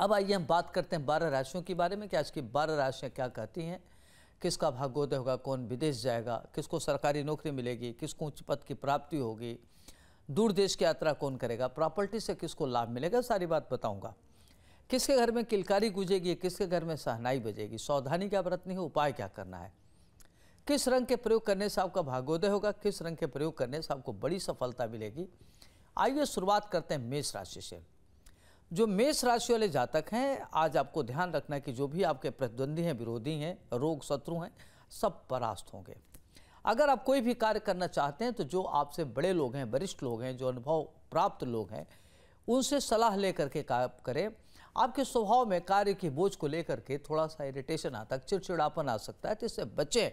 अब आइए हम बात करते हैं बारह राशियों के बारे में, कि आज की बारह राशियाँ क्या कहती हैं, किसका भाग्योदय होगा, कौन विदेश जाएगा, किसको सरकारी नौकरी मिलेगी, किसको उच्च पद की प्राप्ति होगी, दूर देश की यात्रा कौन करेगा, प्रॉपर्टी से किसको लाभ मिलेगा सारी बात बताऊँगा। किसके घर में किलकारी गुजेगी, किसके घर में सहनाई बजेगी, सावधानी क्या बरतनी है, उपाय क्या करना है? किस रंग के प्रयोग करने से आपका भाग्योदय होगा, किस रंग के प्रयोग करने से आपको बड़ी सफलता मिलेगी? आइए शुरुआत करते हैं मेष राशि से। जो मेष राशि वाले जातक हैं, आज आपको ध्यान रखना है कि जो भी आपके प्रतिद्वंदी हैं, विरोधी हैं, रोग शत्रु हैं, सब परास्त होंगे। अगर आप कोई भी कार्य करना चाहते हैं तो जो आपसे बड़े लोग हैं, वरिष्ठ लोग हैं, जो अनुभव प्राप्त लोग हैं, उनसे सलाह लेकर के काम करें। आपके स्वभाव में कार्य की बोझ को लेकर के थोड़ा सा इरिटेशन आता है चिड़चिड़ापन आ सकता है तो इससे बचें।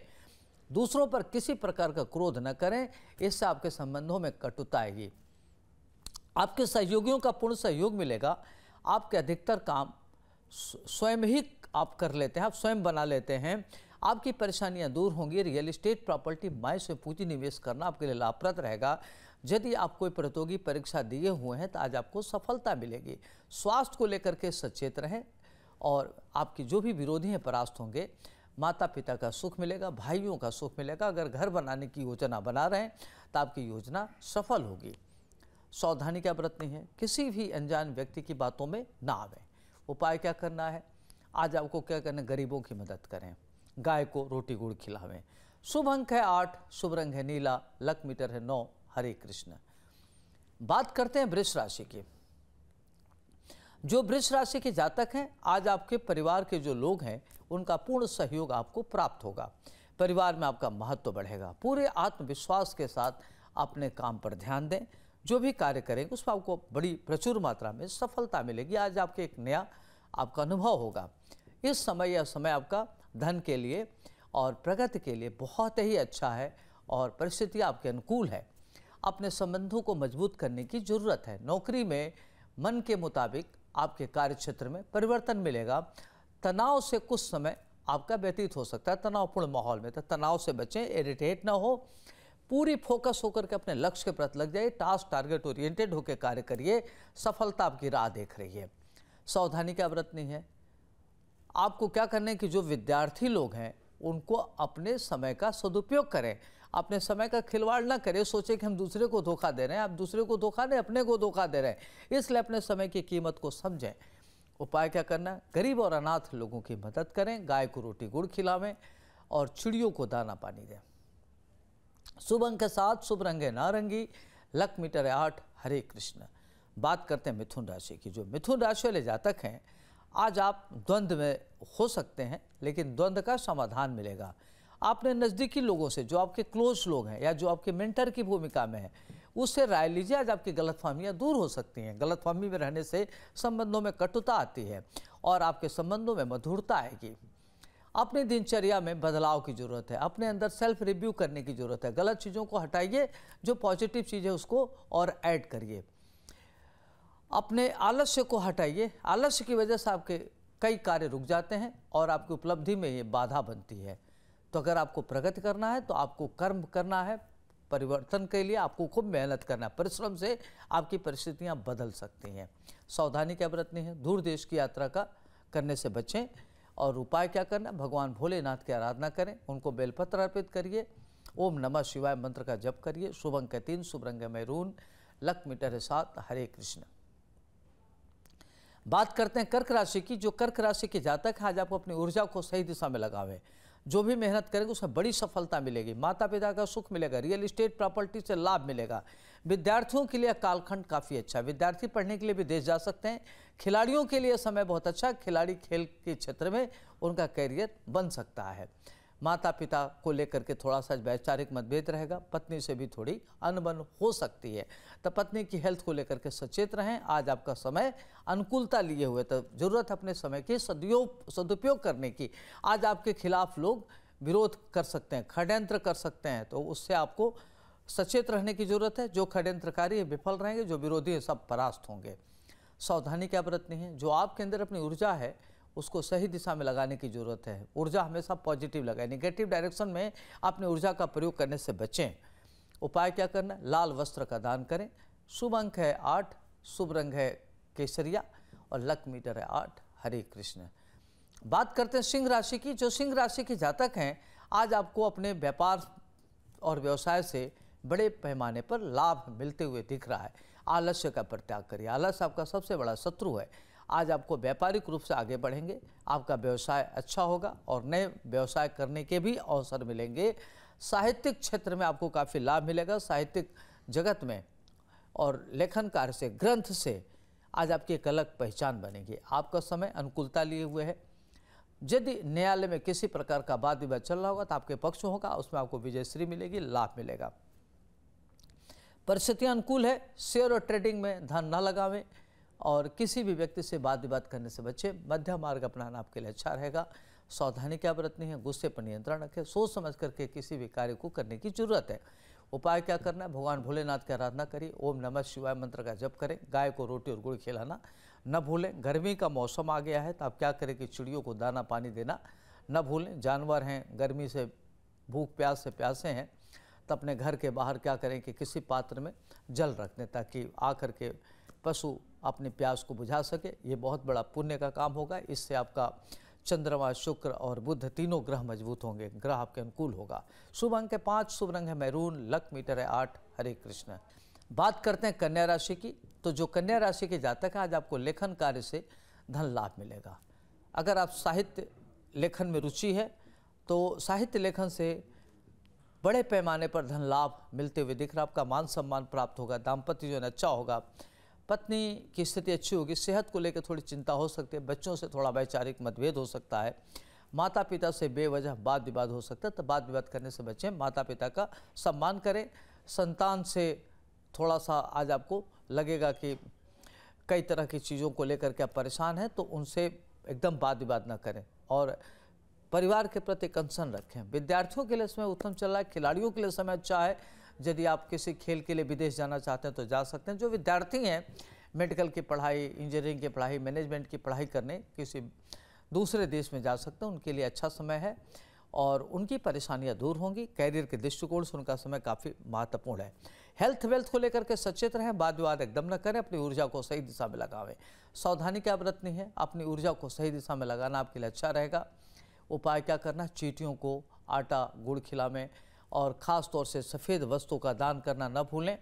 दूसरों पर किसी प्रकार का क्रोध न करें, इससे आपके संबंधों में कटुता आएगी। आपके सहयोगियों का पूर्ण सहयोग मिलेगा, आपके अधिकतर काम स्वयं ही आप कर लेते हैं, आप स्वयं बना लेते हैं। आपकी परेशानियाँ दूर होंगी, रियल इस्टेट प्रॉपर्टी माय से पूंजी निवेश करना आपके लिए लाभप्रद रहेगा। यदि आप कोई प्रतियोगी परीक्षा दिए हुए हैं तो आज आपको सफलता मिलेगी। स्वास्थ्य को लेकर के सचेत रहें और आपके जो भी विरोधी हैं, परास्त होंगे। माता पिता का सुख मिलेगा, भाइयों का सुख मिलेगा। अगर घर बनाने की योजना बना रहे हैं तो आपकी योजना सफल होगी। सावधानी क्या बरतनी है। किसी भी अनजान व्यक्ति की बातों में ना आवे। उपाय क्या करना है? आज आपको क्या करना है? गरीबों की मदद करें। गाय को रोटी गुड़ खिलावें। शुभ अंक है आठ, शुभ रंग है नीला, लक मीटर है नौ, हरे कृष्ण। बात करते हैं वृक्ष राशि की। जो वृक्ष राशि के जातक हैं, आज आपके परिवार के जो लोग हैं, उनका पूर्ण सहयोग आपको प्राप्त होगा। परिवार में आपका महत्व तो बढ़ेगा। पूरे आत्मविश्वास के साथ अपने काम पर ध्यान दें। जो भी कार्य करेंगे, उसमें आपको बड़ी प्रचुर मात्रा में सफलता मिलेगी। आज आपके एक नया आपका अनुभव होगा। इस समय यह समय आपका धन के लिए और प्रगति के लिए बहुत ही अच्छा है और परिस्थिति आपके अनुकूल है। अपने संबंधों को मज़बूत करने की ज़रूरत है। नौकरी में मन के मुताबिक आपके कार्य क्षेत्र में परिवर्तन मिलेगा। तनाव से कुछ समय आपका व्यतीत हो सकता है। तनावपूर्ण माहौल में तो तनाव से बचें, इरिटेट ना हो। पूरी फोकस होकर के अपने लक्ष्य के प्रति लग जाइए, टास्क टारगेट ओरिएंटेड होकर कार्य करिए, सफलता आपकी राह देख रही है। सावधानी क्या बरतनी है। आपको क्या करना है कि जो विद्यार्थी लोग हैं, उनको अपने समय का सदुपयोग करें। अपने समय का खिलवाड़ ना करें, सोचे कि हम दूसरे को धोखा दे रहे हैं, आप दूसरे को धोखा नहीं अपने को धोखा दे रहे हैं। इसलिए अपने समय की कीमत को समझें। उपाय क्या करना गरीब और अनाथ लोगों की मदद करें, गाय को रोटी गुड़ खिलावें और चिड़ियों को दाना पानी दें। शुभ अंक के साथ शुभ रंग है नारंगी लक मीटर है आठ, हरे कृष्ण। बात करते हैं मिथुन राशि की, जो मिथुन राशि वाले जातक हैं, आज आप द्वंद्व में हो सकते हैं, लेकिन द्वंद्व का समाधान मिलेगा। आपने नज़दीकी लोगों से, जो आपके क्लोज लोग हैं, या जो आपके मेंटर की भूमिका में है, उससे राय लीजिए, आज आपकी गलतफहमियाँ दूर हो सकती हैं। गलतफहमी में रहने से संबंधों में कटुता आती है, और आपके संबंधों में मधुरता आएगी। अपनी दिनचर्या में बदलाव की ज़रूरत है, अपने अंदर सेल्फ रिव्यू करने की ज़रूरत है। गलत चीज़ों को हटाइए, जो पॉजिटिव चीज़ है उसको और ऐड करिए। अपने आलस्य को हटाइए। आलस्य की वजह से आपके कई कार्य रुक जाते हैं और आपकी उपलब्धि में ये बाधा बनती है। तो अगर आपको प्रगति करना है तो आपको कर्म करना है, परिवर्तन के लिए आपको खूब मेहनत करना है। परिश्रम से आपकी परिस्थितियाँ बदल सकती हैं। सावधानी क्या बरतनी है? दूर देश की यात्रा का करने से बचें। और उपाय क्या करना? भगवान भोलेनाथ की आराधना करें, उनको बेलपत्र अर्पित करिए, ओम नमः शिवाय मंत्र का जप करिए शुभ अंक तीन शुभ रंग मैरून लक मीटर सात, हरे कृष्ण। बात करते हैं कर्क राशि की, जो कर्क राशि के जातक है, आज आपको अपनी ऊर्जा को सही दिशा में लगावे। जो भी मेहनत करेंगे, उसमें बड़ी सफलता मिलेगी। माता पिता का सुख मिलेगा, रियल इस्टेट प्रॉपर्टी से लाभ मिलेगा। विद्यार्थियों के लिए कालखंड काफ़ी अच्छा है। विद्यार्थी पढ़ने के लिए विदेश जा सकते हैं। खिलाड़ियों के लिए समय बहुत अच्छा खिलाड़ी खेल के क्षेत्र में उनका कैरियर बन सकता है। माता पिता को लेकर के थोड़ा सा वैचारिक मतभेद रहेगा। पत्नी से भी थोड़ी अनबन हो सकती है। तो पत्नी की हेल्थ को लेकर के सचेत रहें। आज आपका समय अनुकूलता लिए हुए तो ज़रूरत अपने समय की सदुपयोग सदुपयोग करने की। आज आपके खिलाफ लोग विरोध कर सकते हैं, षड्यंत्र कर सकते हैं। तो उससे आपको सचेत रहने की ज़रूरत है, जो षड्यंत्रकारी विफल रहेंगे, जो विरोधी है, सब परास्त होंगे। सावधानी क्या बरतनी है? जो आपके अंदर अपनी ऊर्जा है, उसको सही दिशा में लगाने की ज़रूरत है। ऊर्जा हमेशा पॉजिटिव लगाए। नेगेटिव डायरेक्शन में अपने ऊर्जा का प्रयोग करने से बचें। उपाय क्या करना लाल वस्त्र का दान करें। शुभ अंक है आठ, शुभ रंग है केसरिया और लक मीटर है आठ। हरे कृष्ण। बात करते हैं सिंह राशि की। जो सिंह राशि के जातक हैं, आज आपको अपने व्यापार और व्यवसाय से बड़े पैमाने पर लाभ मिलते हुए दिख रहा है। आलस्य का परित्याग करिए। आलस्य आपका सबसे बड़ा शत्रु है। आज आपको व्यापारिक रूप से आगे बढ़ेंगे। आपका व्यवसाय अच्छा होगा और नए व्यवसाय करने के भी अवसर मिलेंगे। साहित्यिक क्षेत्र में आपको काफ़ी लाभ मिलेगा। साहित्यिक जगत में और लेखन कार्य से, ग्रंथ से आज आपकी एक अलग पहचान बनेगी। आपका समय अनुकूलता लिए हुए है। यदि न्यायालय में किसी प्रकार का वाद विवाद चल रहा होगा तो आपके पक्ष होगा। उसमें आपको विजयश्री मिलेगी, लाभ मिलेगा। परिस्थितियाँ अनुकूल है शेयर और ट्रेडिंग में धन न लगावें और किसी भी व्यक्ति से बात विवाद करने से बचे, मध्य मार्ग अपनाना आपके लिए अच्छा रहेगा। सावधानी क्या बरतनी है? गुस्से पर नियंत्रण रखें, सोच समझ करके किसी भी कार्य को करने की ज़रूरत है। उपाय क्या करना है? भगवान भोलेनाथ की आराधना करिए, ओम नमः शिवाय मंत्र का जप करें, गाय को रोटी और गुड़ खिलाना न भूलें। गर्मी का मौसम आ गया है तो आप क्या करें कि चिड़ियों को दाना पानी देना न भूलें। जानवर हैं, गर्मी से, भूख प्यास से प्यासे हैं तो अपने घर के बाहर क्या करें कि किसी पात्र में जल रख दें ताकि आकर के पशु अपने प्यास को बुझा सके। ये बहुत बड़ा पुण्य का काम होगा। इससे आपका चंद्रमा, शुक्र और बुद्ध तीनों ग्रह मज़बूत होंगे। ग्रह आपके अनुकूल होगा। शुभ अंक है पाँच शुभ रंग है। मैरून लक मीटर है आठ, हरे कृष्ण। बात करते हैं कन्या राशि की। तो जो कन्या राशि के जातक है, आज आपको लेखन कार्य से धन लाभ मिलेगा। अगर आप साहित्य लेखन में रुचि है तो साहित्य लेखन से बड़े पैमाने पर धन लाभ मिलते हुए दिख रहा आपका मान सम्मान प्राप्त होगा दाम्पत्य जो है अच्छा होगा। पत्नी की स्थिति अच्छी होगी, सेहत को लेकर थोड़ी चिंता हो सकती है, बच्चों से थोड़ा वैचारिक मतभेद हो सकता है। माता पिता से बेवजह वाद विवाद हो सकता है तो वाद विवाद करने से बचें माता पिता का सम्मान करें। संतान से थोड़ा सा आज आपको लगेगा कि कई तरह की चीज़ों को लेकर के आप परेशान हैं तो उनसे एकदम वाद विवाद न करें। और परिवार के प्रति कंसर्न रखें। विद्यार्थियों के लिए समय उत्तम चल रहा है, खिलाड़ियों के लिए समय अच्छा है। यदि आप किसी खेल के लिए विदेश जाना चाहते हैं तो जा सकते हैं। जो विद्यार्थी हैं, मेडिकल की पढ़ाई, इंजीनियरिंग की पढ़ाई, मैनेजमेंट की पढ़ाई करने किसी दूसरे देश में जा सकते हैं, उनके लिए अच्छा समय है और उनकी परेशानियाँ दूर होंगी। कैरियर के दृष्टिकोण से उनका समय काफ़ी महत्वपूर्ण है। हेल्थ वेल्थ को लेकर के सचेत रहें वाद विवाद एकदम न करें, अपनी ऊर्जा को सही दिशा में लगावें। सावधानी क्या बरतनी है? अपनी ऊर्जा को सही दिशा में लगाना आपके लिए अच्छा रहेगा। उपाय क्या करना? चीटियों को आटा गुड़ खिलावें और ख़ास तौर से सफ़ेद वस्तु का दान करना न भूलें।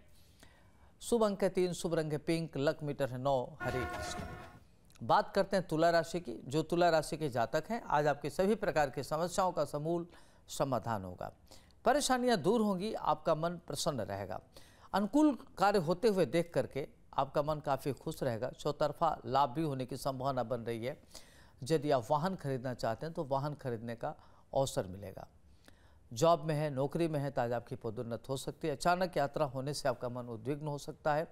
शुभ अंक है तीन, शुभ रंग है पिंक, लक मीटर है नौ, हरे कृष्ण। बात करते हैं तुला राशि की, जो तुला राशि के जातक हैं, आज आपके सभी प्रकार की समस्याओं का समूल समाधान होगा। परेशानियाँ दूर होंगी, आपका मन प्रसन्न रहेगा। अनुकूल कार्य होते हुए देख करके आपका मन काफ़ी खुश रहेगा। चौतरफा लाभ भी होने की संभावना बन रही है। यदि आप वाहन खरीदना चाहते हैं तो वाहन खरीदने का अवसर मिलेगा। जॉब में है, नौकरी में है तो आज आपकी पदोन्नत हो सकती है। अचानक यात्रा होने से आपका मन उद्विग्न हो सकता है।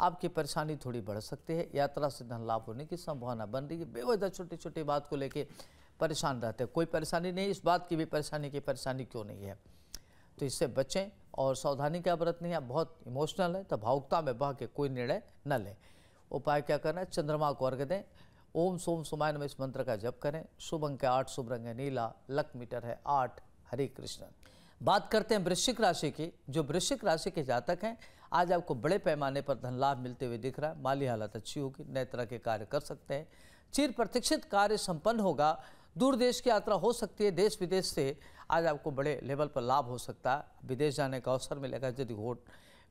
आपकी परेशानी थोड़ी बढ़ सकती है। यात्रा से धन लाभ होने की संभावना बन रही है। बेवजह छोटी छोटी बात को लेके परेशान रहते हैं। कोई परेशानी नहीं, इस बात की भी परेशानी की परेशानी क्यों नहीं है? तो इससे बचें और सावधानी क्या बरतनी है? बहुत इमोशनल है तो भावुकता में बह के कोई निर्णय न लें। उपाय क्या करना है? चंद्रमा को अर्घ दें। ओम सोम सुमायन में इस मंत्र का जप करें। शुभ अंक आठ शुभ रंग है नीला, लक मीटर है आठ, हरे कृष्ण। बात करते हैं वृश्चिक राशि की, जो वृश्चिक राशि के जातक हैं, आज आपको बड़े पैमाने पर धन लाभ मिलते हुए दिख रहा है। माली हालत अच्छी होगी, नए तरह के कार्य कर सकते हैं। चिर प्रतीक्षित कार्य संपन्न होगा, दूर देश की यात्रा हो सकती है देश विदेश से आज आपको बड़े लेवल पर लाभ हो सकता है। विदेश जाने का अवसर मिलेगा, यदि होट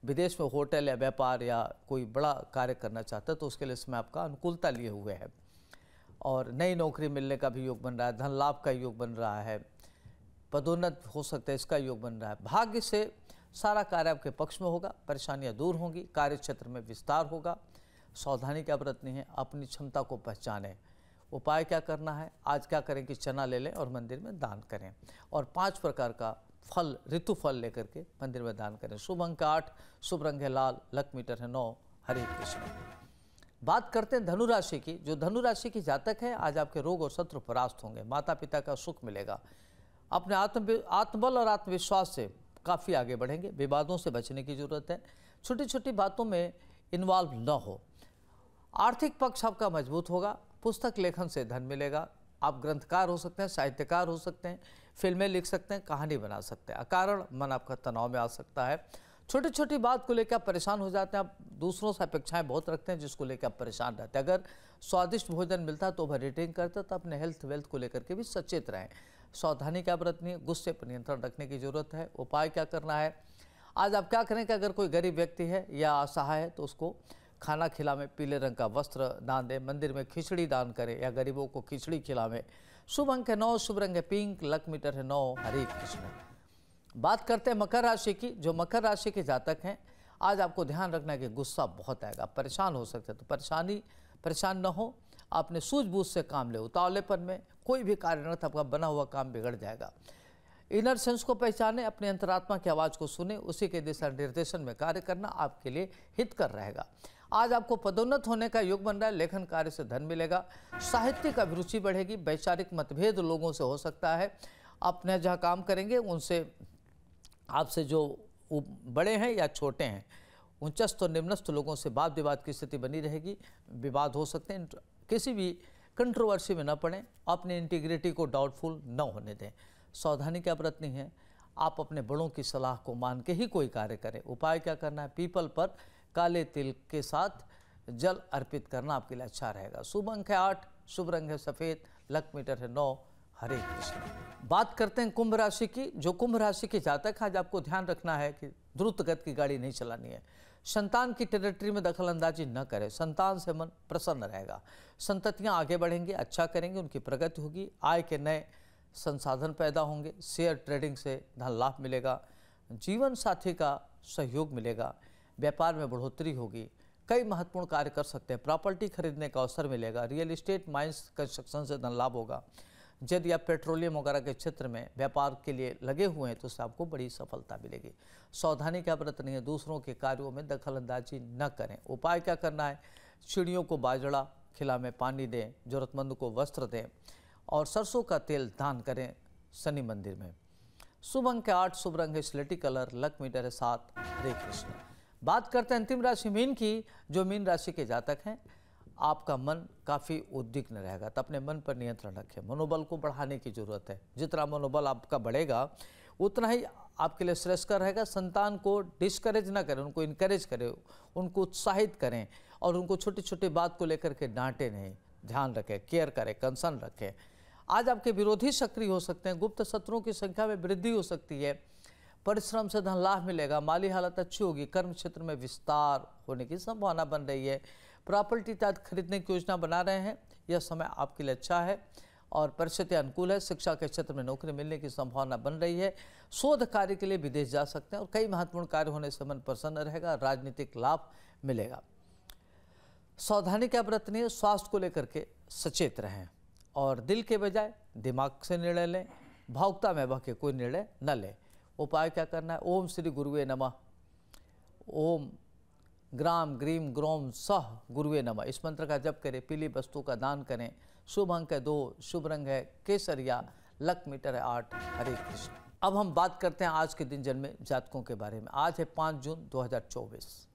विदेश में होटल या व्यापार या कोई बड़ा कार्य करना चाहता है तो उसके लिए इसमें आपका अनुकूलता लिए हुए है। और नई नौकरी मिलने का भी योग बन रहा है धन लाभ का योग बन रहा है, पदोन्नत हो सकता है, इसका योग बन रहा है। भाग्य से सारा कार्य आपके पक्ष में होगा, परेशानियाँ दूर होंगी कार्य क्षेत्र में विस्तार होगा, सावधानी क्या बरतनी है, अपनी क्षमता को पहचानें। उपाय क्या करना है? आज क्या करें कि चना ले लें और मंदिर में दान करें। और पाँच प्रकार का फल, ऋतु फल लेकर के मंदिर में दान करें। शुभ अंक आठ, शुभ रंग है लाल, लक मीटर है नौ, हरे कृष्ण। बात करते हैं धनु राशि की। जो धनु राशि की जातक है, आज आपके रोग और शत्रु परास्त होंगे। माता पिता का सुख मिलेगा। अपने आत्म आत्मबल और आत्मविश्वास से काफ़ी आगे बढ़ेंगे। विवादों से बचने की ज़रूरत है। छोटी छोटी बातों में इन्वॉल्व न हो। आर्थिक पक्ष आपका मज़बूत होगा। पुस्तक लेखन से धन मिलेगा। आप ग्रंथकार हो सकते हैं, साहित्यकार हो सकते हैं, फ़िल्में लिख सकते हैं, कहानी बना सकते हैं। अकारण मन आपका तनाव में आ सकता है। छोटी छोटी बात को लेकर परेशान हो जाते हैं, आप दूसरों से अपेक्षाएँ बहुत रखते हैं जिसको लेकर आप परेशान रहते हैं। अगर स्वादिष्ट भोजन मिलता तो ओवर रेटिंग करते तो अपने हेल्थ वेल्थ को लेकर के भी सचेत रहें। सावधानी क्या बरतनी है? गुस्से पर नियंत्रण रखने की ज़रूरत है। उपाय क्या करना है? आज आप क्या करें कि अगर कोई गरीब व्यक्ति है या असहाय है तो उसको खाना खिलावें, पीले रंग का वस्त्र दान दें, मंदिर में खिचड़ी दान करें या गरीबों को खिचड़ी खिलावें। शुभ अंक है, नौ शुभ रंग है पिंक लक मीटर है, नौ, हरे कृष्ण। बात करते हैं मकर राशि की। जो मकर राशि के जातक हैं, आज आपको ध्यान रखना है कि गुस्सा बहुत आएगा। परेशान हो सकते हैं तो परेशानी, परेशान न हो। आपने सूझबूझ से काम ले, उतावलेपन में कोई भी कारण आपका बना हुआ काम बिगड़ जाएगा। इनर सेंस को पहचाने, अपने अंतरात्मा की आवाज़ को सुने, उसी के दिशा निर्देशन में कार्य करना आपके लिए हितकर रहेगा। आज आपको पदोन्नत होने का योग बन रहा है, लेखन कार्य से धन मिलेगा, साहित्यिक अभिरुचि बढ़ेगी, वैचारिक मतभेद लोगों से हो सकता है। अपने जहाँ काम करेंगे, उनसे आपसे जो बड़े हैं या छोटे हैं उच्चस्थ और निम्नस्थ लोगों से वाद विवाद की स्थिति बनी रहेगी, विवाद हो सकते हैं, किसी भी कंट्रोवर्सी में न पड़ें, अपनी इंटीग्रिटी को डाउटफुल न होने दें। सावधानी क्या बरतनी है, आप अपने बड़ों की सलाह को मान के ही कोई कार्य करें। उपाय क्या करना है? पीपल पर काले तिल के साथ जल अर्पित करना आपके लिए अच्छा रहेगा। शुभ अंक है आठ, शुभ रंग है सफ़ेद, लक मीटर है नौ हरे कृष्ण। बात करते हैं कुंभ राशि की। जो कुंभ राशि के जातक आज आपको ध्यान रखना है कि द्रुत गति की गाड़ी नहीं चलानी है। संतान की टेरिटरी में दखल अंदाजी न करें। संतान से मन प्रसन्न रहेगा। संततियाँ आगे बढ़ेंगे अच्छा करेंगे, उनकी प्रगति होगी। आय के नए संसाधन पैदा होंगे। शेयर ट्रेडिंग से धन लाभ मिलेगा। जीवन साथी का सहयोग मिलेगा। व्यापार में बढ़ोतरी होगी। कई महत्वपूर्ण कार्य कर सकते हैं। प्रॉपर्टी खरीदने का अवसर मिलेगा। रियल इस्टेट माइंस कंस्ट्रक्शन से धन लाभ होगा। यदि आप पेट्रोलियम वगैरह के क्षेत्र में व्यापार के लिए लगे हुए हैं तो उससे आपको बड़ी सफलता मिलेगी। सावधानी क्या बरतनी है, दूसरों के कार्यों में दखल अंदाजी न करें। उपाय क्या करना है? चिड़ियों को बाजड़ा खिला में पानी दें, ज़रूरतमंद को वस्त्र दें और सरसों का तेल दान करें शनि मंदिर में। शुभ अंक के आठ, शुभ रंग है स्लेटी कलर लक मीटर है सात, हरे कृष्ण। बात करते हैं अंतिम राशि मीन की, जो मीन राशि के जातक हैं। आपका मन काफ़ी उद्विग्न रहेगा। तो अपने मन पर नियंत्रण रखें। मनोबल को बढ़ाने की ज़रूरत है। जितना मनोबल आपका बढ़ेगा, उतना ही आपके लिए श्रेष्ठकर रहेगा। संतान को डिस्करेज ना करें, उनको इनकरेज करें, उनको उत्साहित करें और उनको छोटी छोटी बात को लेकर के डांटे नहीं। ध्यान रखें केयर करें कंसर्न रखें। आज आपके विरोधी सक्रिय हो सकते हैं। गुप्त शत्रुओं की संख्या में वृद्धि हो सकती है। परिश्रम से धन लाभ मिलेगा। माली हालत अच्छी होगी। कर्म क्षेत्र में विस्तार होने की संभावना बन रही है। प्रॉपर्टी इत्यादि खरीदने की योजना बना रहे हैं। यह समय आपके लिए अच्छा है और परिस्थिति अनुकूल है। शिक्षा के क्षेत्र में नौकरी मिलने की संभावना बन रही है। शोध कार्य के लिए विदेश जा सकते हैं और कई महत्वपूर्ण कार्य होने से मन प्रसन्न रहेगा, राजनीतिक लाभ मिलेगा। सावधानी क्या बरतनी है स्वास्थ्य को लेकर के सचेत रहें और दिल के बजाय दिमाग से निर्णय लें, भावुकता में बह के कोई निर्णय न लें। उपाय क्या करना है? ओम श्री गुरुवे नमः। ओम ग्राम ग्रीम ग्रोम सह गुरुवे नमः। इस मंत्र का जप करें, पीली वस्तु का दान करें। शुभ अंक है दो, शुभ रंग है केसरिया, लक मीटर है आठ। हरे कृष्ण। अब हम बात करते हैं आज के दिन जन्मे जातकों के बारे में। आज है पाँच जून 2024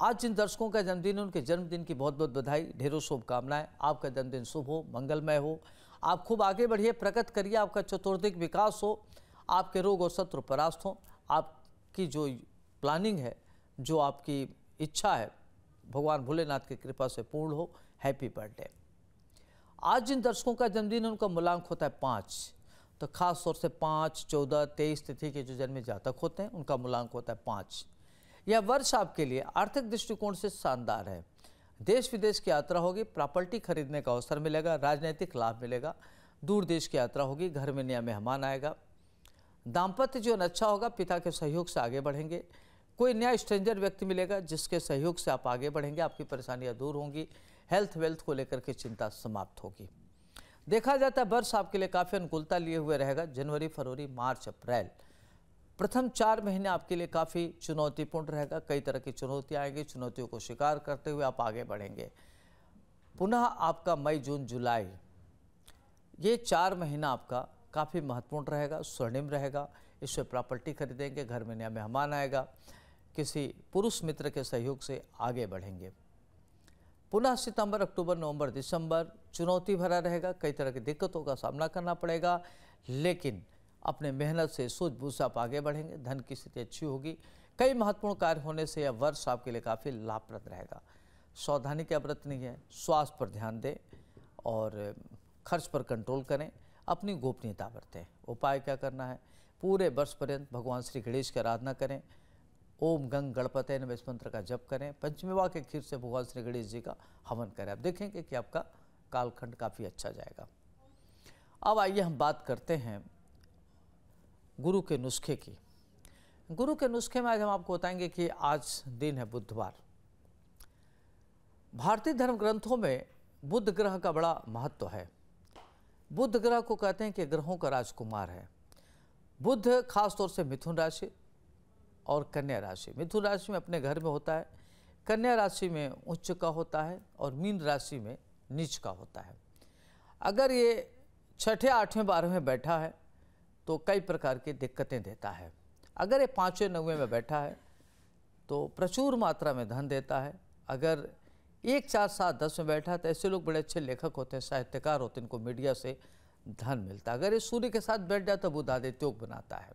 आज जिन दर्शकों का जन्मदिन है, उनके जन्मदिन की बहुत बहुत बधाई, ढेरों शुभकामनाएँ। आपका जन्मदिन शुभ हो, मंगलमय हो। आप खूब आगे बढ़िए प्रकट करिए, आपका चतुर्दिक विकास हो, आपके रोग और शत्रु परास्त हों। आपकी जो प्लानिंग है, जो आपकी इच्छा है, भगवान भोलेनाथ की कृपा से पूर्ण हो हैप्पी बर्थडे आज जिन दर्शकों का जन्मदिन है, उनका मूलांक होता है पाँच। तो खास तौर से पाँच, चौदह, तेईस तिथि के जो जन्म जातक होते हैं, उनका मूलांक होता है पाँच। यह वर्ष आपके लिए आर्थिक दृष्टिकोण से शानदार है। देश विदेश की यात्रा होगी, प्रॉपर्टी खरीदने का अवसर मिलेगा, राजनीतिक लाभ मिलेगा, दूर देश की यात्रा होगी, घर में नया मेहमान आएगा। दाम्पत्य जीवन अच्छा होगा, पिता के सहयोग से आगे बढ़ेंगे। कोई नया स्ट्रेंजर व्यक्ति मिलेगा जिसके सहयोग से आप आगे बढ़ेंगे, आपकी परेशानियाँ दूर होंगी हेल्थ वेल्थ को लेकर के चिंता समाप्त होगी। देखा जाता है वर्ष आपके लिए काफ़ी अनुकूलता लिए हुए रहेगा, जनवरी, फरवरी, मार्च, अप्रैल। प्रथम चार महीने आपके लिए काफ़ी चुनौतीपूर्ण रहेगा, कई तरह की चुनौतियाँ आएँगी, चुनौतियों को स्वीकार करते हुए आप आगे बढ़ेंगे। पुनः आपका मई, जून, जुलाई, ये चार महीना आपका काफ़ी महत्वपूर्ण रहेगा, स्वर्णिम रहेगा, इससे प्रॉपर्टी खरीदेंगे, घर में नया मेहमान आएगा किसी पुरुष मित्र के सहयोग से आगे बढ़ेंगे। पुनः सितंबर, अक्टूबर, नवंबर, दिसंबर, चुनौती भरा रहेगा, कई तरह की दिक्कतों का सामना करना पड़ेगा, लेकिन अपने मेहनत से सूझबूझ आप आगे बढ़ेंगे, धन की स्थिति अच्छी होगी। कई महत्वपूर्ण कार्य होने से यह वर्ष आपके लिए काफ़ी लाभप्रद रहेगा। सावधानी क्या बरतनी है, स्वास्थ्य पर ध्यान दें और खर्च पर कंट्रोल करें, अपनी गोपनीयता बरतें। उपाय क्या करना है? पूरे वर्ष पर्यंत भगवान श्री गणेश की आराधना करें ओम गंग गणपति नवेश मंत्र का जप करें। पंचमेवा के खीर से भगवान श्री गणेश जी का हवन करें। आप देखेंगे कि आपका कालखंड काफ़ी अच्छा जाएगा। अब आइए हम बात करते हैं गुरु के नुस्खे की। गुरु के नुस्खे में आज हम आपको बताएँगे कि आज दिन है बुधवार। भारतीय धर्म ग्रंथों में बुध ग्रह का बड़ा महत्व है। बुध ग्रह को कहते हैं कि ग्रहों का राजकुमार है। बुध खास तौर से मिथुन राशि और कन्या राशि। मिथुन राशि में अपने घर में होता है, कन्या राशि में उच्च का होता है और मीन राशि में नीच का होता है। अगर ये छठे, आठवें, बारहवें बैठा है तो कई प्रकार की दिक्कतें देता है। अगर ये पाँचवें, नौवें में बैठा है तो प्रचुर मात्रा में धन देता है। अगर एक, चार, सात, दस में बैठा है तो ऐसे लोग बड़े अच्छे लेखक होते हैं, साहित्यकार होते हैं, इनको मीडिया से धन मिलता है। अगर ये सूर्य के साथ बैठ जाए तो बुद्ध आदित्य बनाता है।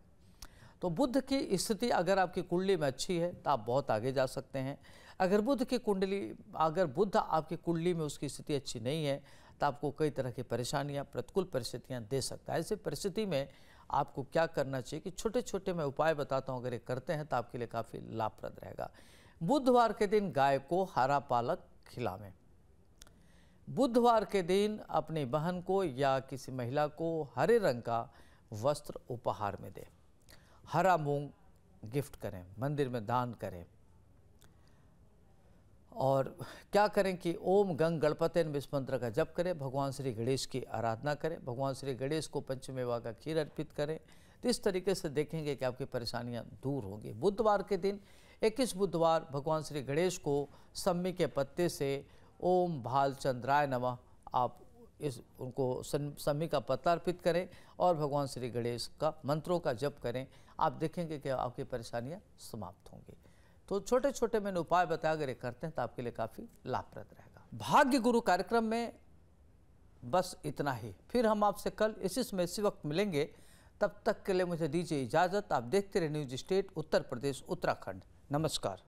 तो बुद्ध की स्थिति अगर आपकी कुंडली में अच्छी है तो आप बहुत आगे जा सकते हैं। अगर बुद्ध की कुंडली, अगर बुद्ध आपकी कुंडली में उसकी स्थिति अच्छी नहीं है तो आपको कई तरह की परेशानियाँ, प्रतिकूल परिस्थितियाँ दे सकता है। ऐसी परिस्थिति में आपको क्या करना चाहिए कि छोटे छोटे मैं उपाय बताता हूँ, अगर ये करते हैं तो आपके लिए काफ़ी लाभप्रद रहेगा। बुधवार के दिन गाय को हरा पालक खिलावें। बुधवार के दिन अपनी बहन को या किसी महिला को हरे रंग का वस्त्र उपहार में दें। हरा मूंग गिफ्ट करें, मंदिर में दान करें। और क्या करें कि ओम गंग गणपति विष मंत्र का जप करें, भगवान श्री गणेश की आराधना करें, भगवान श्री गणेश को पंचमेवा का खीर अर्पित करें। तो इस तरीके से देखेंगे कि आपकी परेशानियाँ दूर होंगी। बुधवार के दिन 21 बुधवार, भगवान श्री गणेश को सम्मी के पत्ते से ओम भाल चंद्राय नमः आप इस उनको समी का पत्ता अर्पित करें और भगवान श्री गणेश का मंत्रों का जप करें। आप देखेंगे कि आपकी परेशानियाँ समाप्त होंगी। तो छोटे छोटे मैंने उपाय बताया, अगर ये करते हैं तो आपके लिए काफ़ी लाभप्रद रहेगा। भाग्य गुरु कार्यक्रम में बस इतना ही। फिर हम आपसे कल इसी समय, इसी वक्त मिलेंगे। तब तक के लिए मुझे दीजिए इजाज़त। आप देखते रहे न्यूज़ स्टेट, उत्तर प्रदेश, उत्तराखंड। नमस्कार।